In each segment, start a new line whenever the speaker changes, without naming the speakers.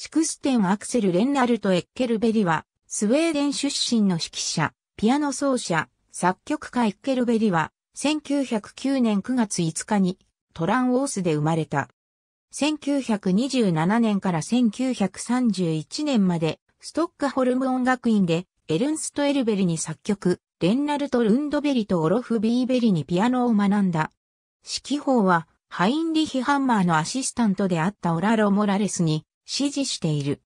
シクステン・アクセル・レンナルト・エッケルベリは、スウェーデン出身の指揮者、ピアノ奏者、作曲家エッケルベリは、1909年9月5日にトランオースで生まれた。1927年から1931年までストックホルム音楽院でエルンスト・エルベリに作曲、レンナルト・ルンドベリとオロフ・ビーベリにピアノを学んだ。指揮法はハインリヒ・ハンマーのアシスタントであったオラロ・モラレスに指示している。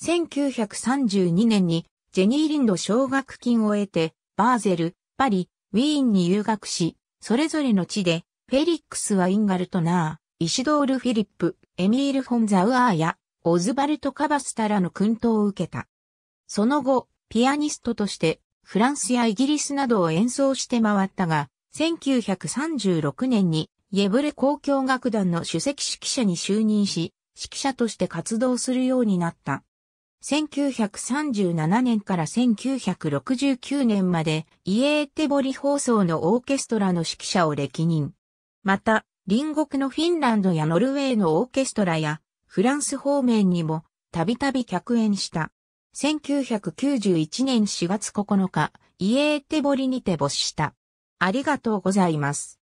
1932年にジェニーリンド奨学金を得て、バーゼル、パリ、ウィーンに留学し、それぞれの地で、フェリックス・ワインガルトナー、イシドール・フィリップ、エミール・フォン・ザウアーや、オズバルト・カバスタらの訓導を受けた。その後、ピアニストとして、フランスやイギリスなどを演奏して回ったが、1936年に、イェブレ交響楽団の首席指揮者に就任し、指揮者として活動するようになった。1937年から1969年までイエーテボリ放送のオーケストラの指揮者を歴任。また、隣国のフィンランドやノルウェーのオーケストラやフランス方面にもたびたび客演した。1991年4月9日、イエーテボリにて没した。ありがとうございます。